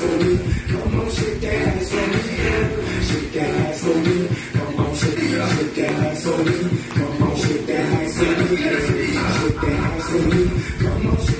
ass for me. Come on, shake that ass on me. Shake that ass on me. Come on, shake, that ass on me! shake that ass on me. Come on, shake that ass on me. Shake that ass on me. Come on, shake. that ass on me!